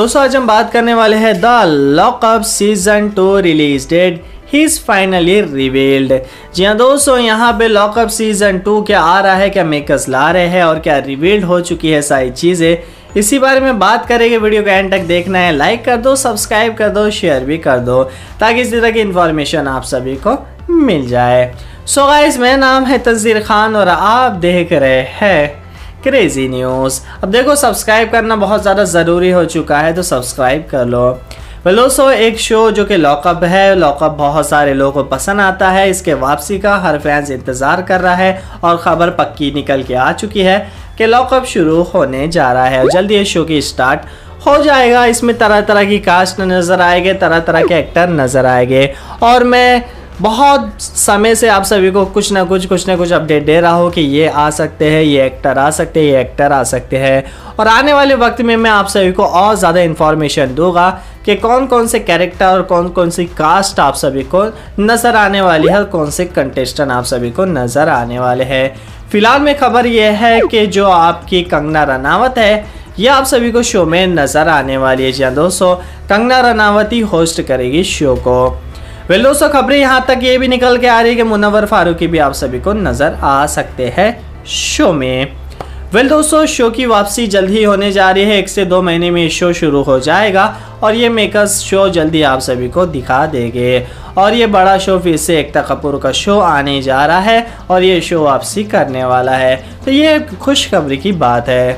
दोस्तों आज हम बात करने वाले हैं the lockup season two release date he is finally revealed जी हाँ दोस्तों, यहाँ पे लॉकअप सीज़न टू क्या आ रहा है, क्या मेकर्स ला रहे हैं और क्या रिवील्ड हो चुकी है सारी चीज़ें, इसी बारे में बात करेंगे। वीडियो को एंड तक देखना है लाइक कर दो सब्सक्राइब कर दो शेयर भी कर दो, ताकि इसी तरह की इन्फॉर्मेशन आप सभी को मिल जाए। सो गाइस मेरा नाम है तंजीर खान और आप देख रहे हैं क्रेजी न्यूज़ अब देखो सब्सक्राइब करना बहुत ज़्यादा ज़रूरी हो चुका है तो सब्सक्राइब कर लो। वेलोसो एक शो जो कि लॉकअप है लॉकअप बहुत सारे लोगों को पसंद आता है, इसके वापसी का हर फैंस इंतज़ार कर रहा है, और ख़बर पक्की निकल के आ चुकी है कि लॉकअप शुरू होने जा रहा है जल्दी इस शो की स्टार्ट हो जाएगा। इसमें तरह तरह की कास्ट नज़र आएँगे तरह तरह के एक्टर नज़र आएँगे। और मैं बहुत समय से आप सभी को कुछ ना कुछ कुछ ना कुछ अपडेट दे रहा हूँ कि ये आ सकते हैं, ये एक्टर आ सकते हैं, ये एक्टर आ सकते हैं। और आने वाले वक्त में मैं आप सभी को और ज़्यादा इन्फॉर्मेशन दूँगा कि कौन कौन से कैरेक्टर और कौन कौन सी कास्ट आप सभी को नज़र आने वाली है और कौन से कंटेस्टेंट आप सभी को नज़र आने वाले हैं। फ़िलहाल में खबर यह है कि जो आपकी कंगना रनावत है, ये आप सभी को शो में नज़र आने वाली है। जी हाँ दोस्तों, कंगना रनावत होस्ट करेगी शो को। वेल दोस्तों, खबरें यहाँ तक ये भी निकल के आ रही है कि मुनवर फारूकी भी आप सभी को नज़र आ सकते हैं शो में। वेल दोस्तों, शो की वापसी जल्द ही होने जा रही है। एक से दो महीने में शो शुरू हो जाएगा और ये मेकर्स शो जल्दी आप सभी को दिखा देंगे। और ये बड़ा शो फिर से एकता कपूर का शो आने जा रहा है और ये शो वापसी करने वाला है। तो ये खुशखबरी की बात है।